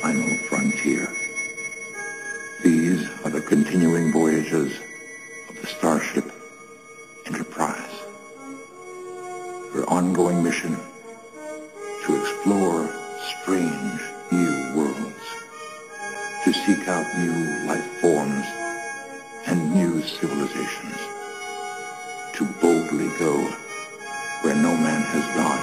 final frontier. These are the continuing voyages of the Starship Enterprise. Her ongoing mission to explore strange new worlds, to seek out new life forms and new civilizations, to boldly go where no man has gone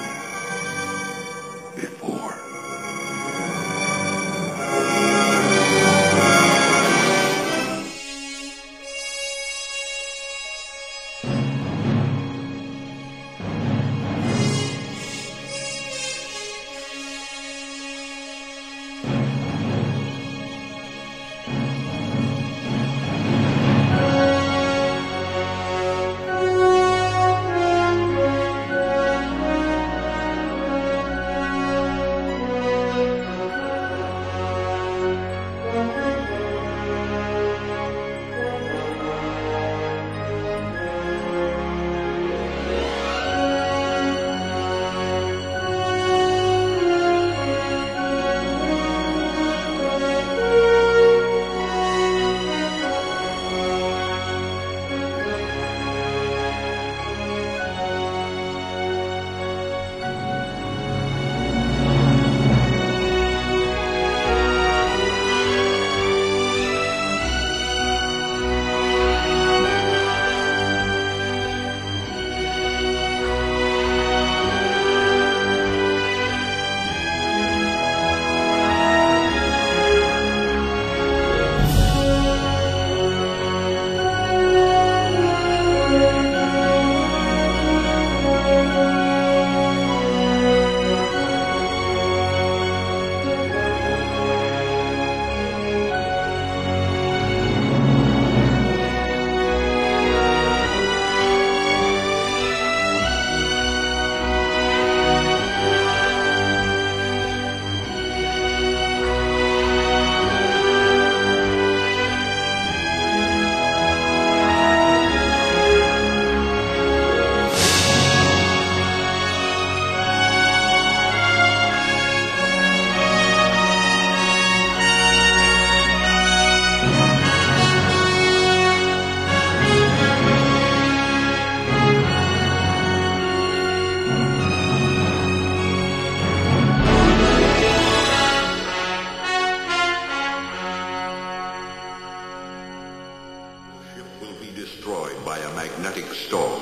destroyed by a magnetic storm.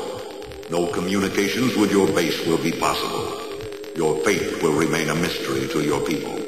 No communications with your base will be possible. Your fate will remain a mystery to your people.